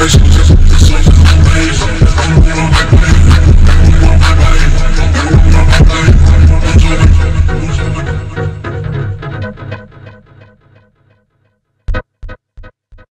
I'm like a